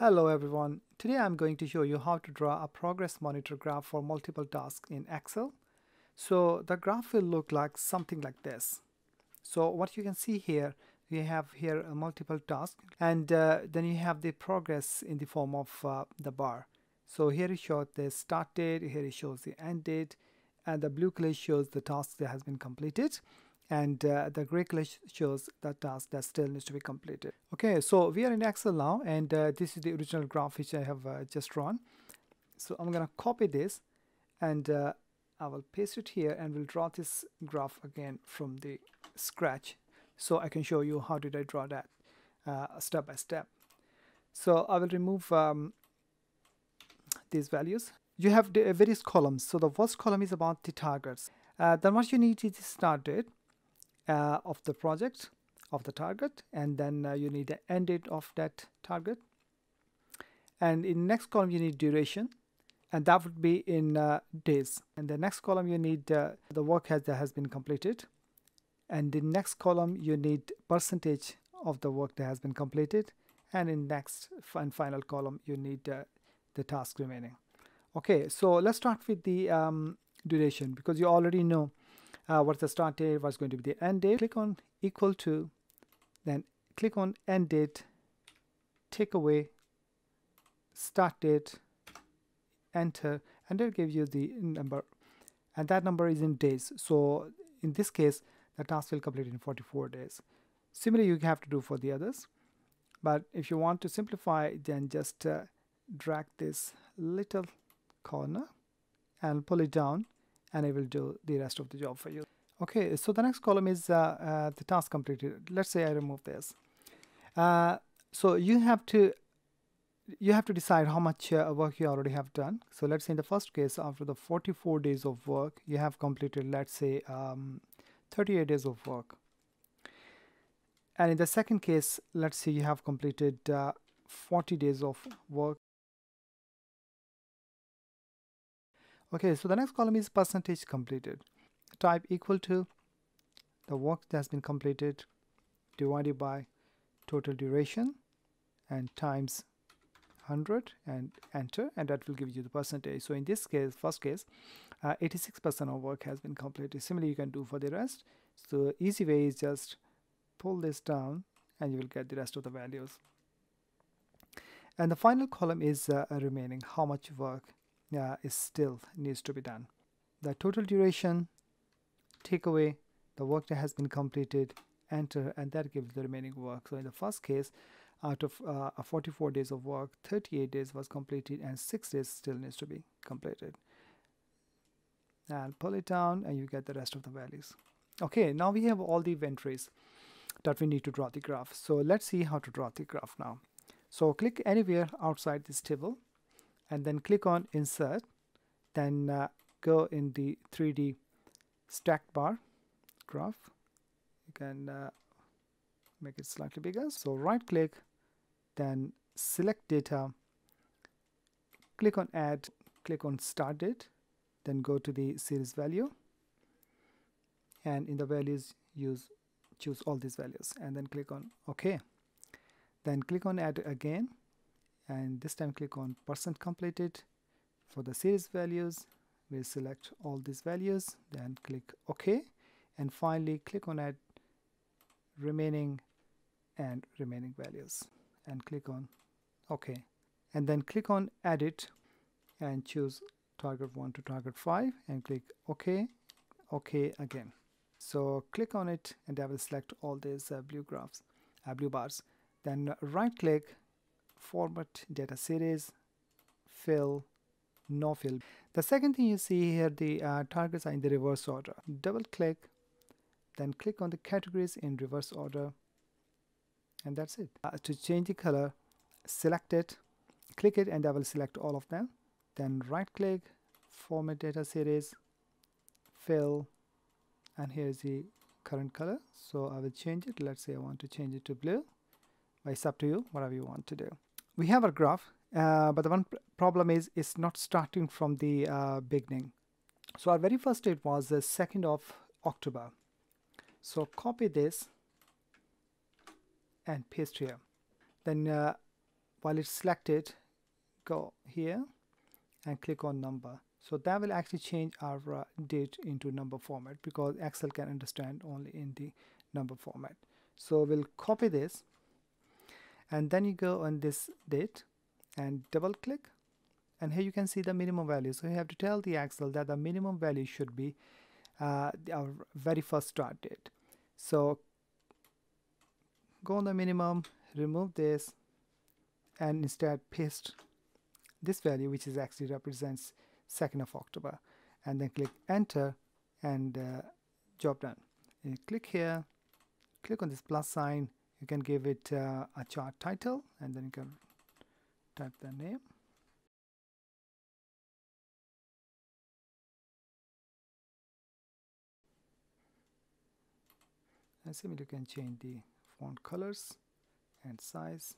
Hello everyone. Today I'm going to show you how to draw a progress monitor graph for multiple tasks in Excel. So the graph will look like something like this. So what you can see here, you have here a multiple task and uh, then you have the progress in the form of uh, the bar. So here it shows the start date, here it shows the end date and the blue color shows the task that has been completed and uh, the gray color shows the task that still needs to be completed. Okay, so we are in Excel now and uh, this is the original graph which I have uh, just drawn. So I'm gonna copy this and uh, I will paste it here and we'll draw this graph again from the scratch so I can show you how did I draw that uh, step by step. So I will remove um, these values. You have the various columns. So the first column is about the targets. Uh, then what you need is the start uh, of the project of the target and then uh, you need the end date of that target. And in next column you need duration and that would be in uh, days. And the next column you need uh, the work has, that has been completed. And in next column you need percentage of the work that has been completed. And in next and final column you need uh, the task remaining. Okay so let's start with the um, duration because you already know uh, what's the start date, what's going to be the end date. Click on equal to, then click on end date, take away start date, enter, and it'll give you the number. And that number is in days. So in this case, the task will complete in 44 days. Similarly, you have to do for the others. But if you want to simplify, then just uh, drag this little corner and pull it down and it will do the rest of the job for you. Okay, so the next column is uh, uh, the task completed. Let's say I remove this. Uh, so you have to you have to decide how much uh, work you already have done. So let's say in the first case, after the 44 days of work, you have completed, let's say, um, 38 days of work. And in the second case, let's say you have completed uh, 40 days of work Okay, so the next column is percentage completed. Type equal to the work that has been completed divided by total duration and times 100 and enter and that will give you the percentage. So in this case, first case, 86% uh, of work has been completed. Similarly, you can do for the rest. So easy way is just pull this down and you will get the rest of the values. And the final column is uh, remaining, how much work uh, is still needs to be done. The total duration, take away the work that has been completed, enter, and that gives the remaining work. So in the first case, out of uh, 44 days of work, 38 days was completed and 6 days still needs to be completed. And pull it down and you get the rest of the values. Okay, now we have all the inventories that we need to draw the graph. So let's see how to draw the graph now. So click anywhere outside this table and then click on insert then uh, go in the 3d stacked bar graph. You can uh, make it slightly bigger. So right click then select data click on add click on start date then go to the series value. And in the values use choose all these values and then click on ok then click on add again and this time click on percent completed for the series values. We'll select all these values then click OK. And finally click on add remaining and remaining values and click on OK. And then click on edit and choose target 1 to target 5 and click OK OK again. So click on it and I will select all these uh, blue graphs uh, blue bars. Then right click format data series fill no fill. The second thing you see here the uh, targets are in the reverse order. Double click then click on the categories in reverse order and that's it. Uh, to change the color select it click it and I will select all of them. Then right click format data series fill and here's the current color. So I will change it. Let's say I want to change it to blue. It's up to you whatever you want to do we have our graph, uh, but the one problem is it's not starting from the uh, beginning. So our very first date was the 2nd of October. So copy this and paste here. Then uh, while it's selected go here and click on number so that will actually change our uh, date into number format because Excel can understand only in the number format so we'll copy this and then you go on this date and double click. And here you can see the minimum value. So you have to tell the Excel that the minimum value should be uh, our very first start date. So go on the minimum remove this and instead paste this value which is actually represents 2nd of October. And then click enter and uh, job done. And click here click on this plus sign you can give it uh, a chart title and then you can type the name. And similarly you can change the font colors and size.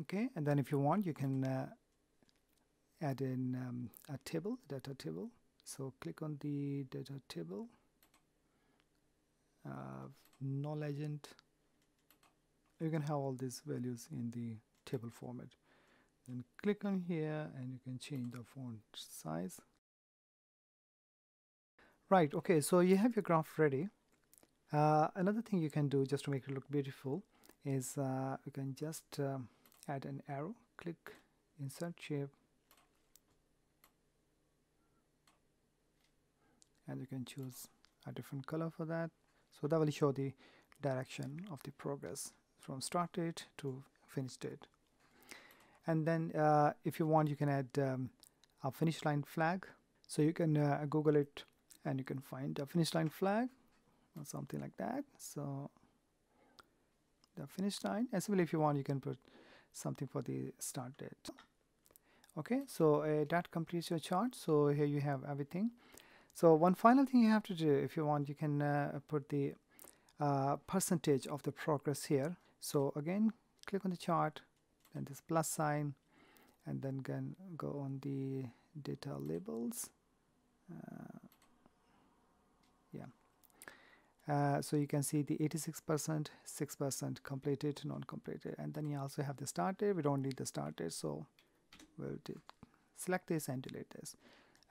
Okay and then if you want you can uh, add in um, a table data table so click on the data table. Uh, no legend. You can have all these values in the table format. Then click on here and you can change the font size. Right okay so you have your graph ready. Uh, another thing you can do just to make it look beautiful is uh, you can just um, add an arrow. Click insert shape and you can choose a different color for that. So that will show the direction of the progress from start date to finish date. And then uh, if you want you can add um, a finish line flag. So you can uh, google it and you can find a finish line flag or something like that. So the finish line as well if you want you can put something for the start date. Okay so uh, that completes your chart. So here you have everything so one final thing you have to do if you want you can uh, put the uh, percentage of the progress here. So again click on the chart and this plus sign and then can go on the data labels. Uh, yeah. Uh, so you can see the 86% 6% completed non-completed. And then you also have the start date we don't need the start date so we'll select this and delete this.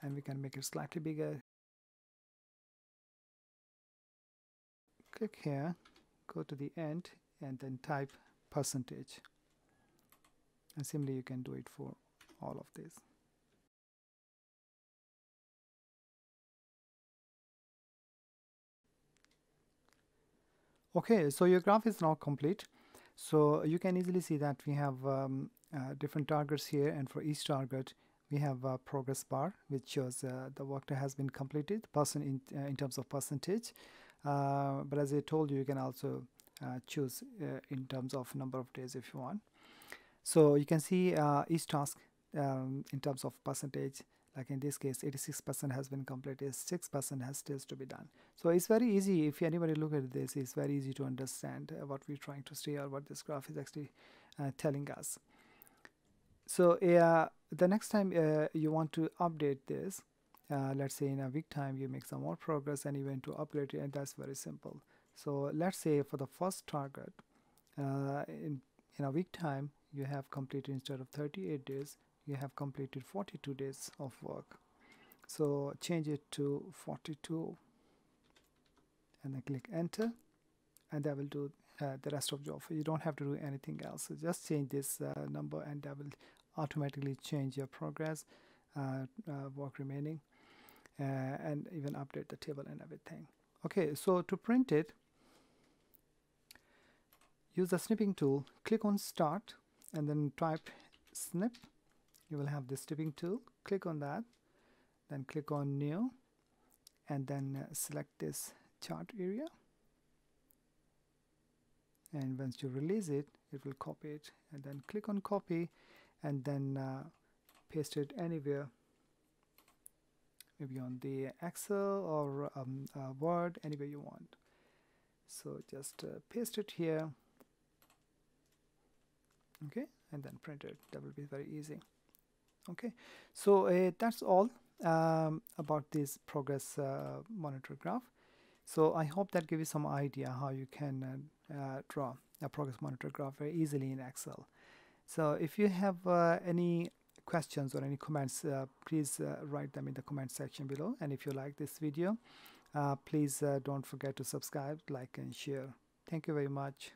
And we can make it slightly bigger click here go to the end and then type percentage. And similarly you can do it for all of this okay so your graph is now complete. So you can easily see that we have um, uh, different targets here and for each target we have a progress bar which shows uh, the work that has been completed person in, uh, in terms of percentage uh, but as I told you you can also uh, choose uh, in terms of number of days if you want. So you can see each task um, in terms of percentage like in this case 86% has been completed 6% has still to be done. So it's very easy if anybody look at this it's very easy to understand uh, what we're trying to say or what this graph is actually uh, telling us. So uh, the next time uh, you want to update this uh, let's say in a week time you make some more progress and you want to upgrade it and that's very simple. So let's say for the first target uh, in, in a week time you have completed instead of 38 days you have completed 42 days of work. So change it to 42 and then click enter and that will do uh, the rest of job you don't have to do anything else. So just change this uh, number and that will automatically change your progress uh, uh work remaining uh, and even update the table and everything. Okay so to print it use the snipping tool click on start and then type snip. You will have the snipping tool. Click on that then click on new and then uh, select this chart area. And once you release it it will copy it and then click on copy and then uh, paste it anywhere maybe on the Excel or um, uh, Word anywhere you want. So just uh, paste it here. Okay and then print it. That will be very easy. Okay so uh, that's all um, about this progress uh, monitor graph. So I hope that gives you some idea how you can uh, uh, draw a progress monitor graph very easily in Excel. So if you have uh, any questions or any comments, uh, please uh, write them in the comment section below. And if you like this video, uh, please don't forget to subscribe, like and share. Thank you very much.